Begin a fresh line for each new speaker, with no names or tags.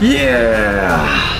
耶